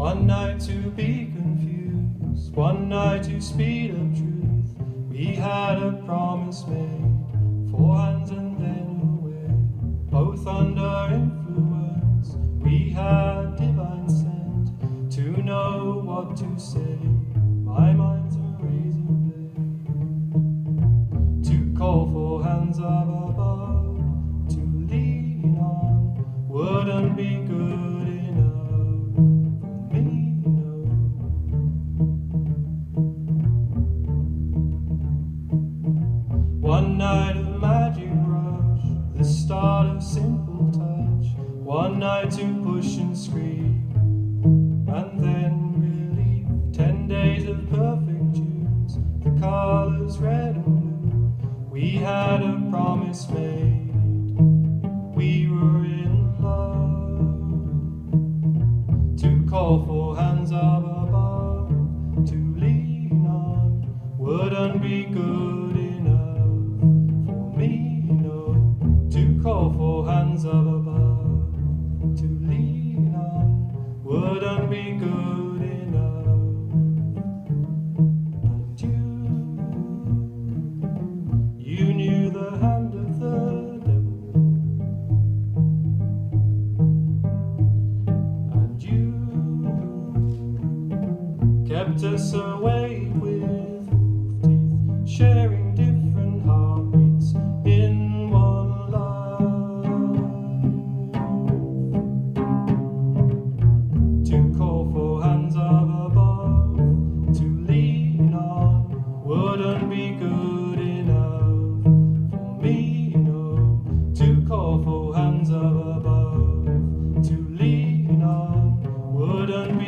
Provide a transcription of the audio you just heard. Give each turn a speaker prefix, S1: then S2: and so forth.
S1: night to be confused, one night to speed up truth. We had a promise made, four hands and then away, both under influence. We had divine scent to know what to say. Night of magic rush, the start of simple touch. One night to push and scream, and then relief. Ten days of perfect tunes, the colors red and blue. We had a promise made, we were in love. To call for hands up above, to lean on, wouldn't be good ones of above to lean on wouldn't be good enough. And you, you knew the hand of the devil. And you kept us away with teeth, sharing. to be good enough for me, to call for hands above, to lean on, wouldn't